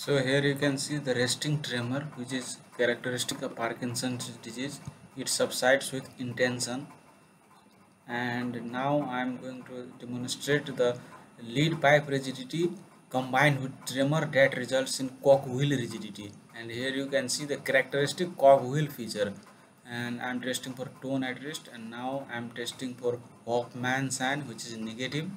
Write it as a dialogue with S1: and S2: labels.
S1: So here you can see the resting tremor which is characteristic of Parkinson's disease. It subsides with intention. And now I am going to demonstrate the lead pipe rigidity combined with tremor that results in cogwheel rigidity. And here you can see the characteristic cogwheel feature. And I'm testing for tone at rest. And now I'm testing for Hoffman sign which is negative.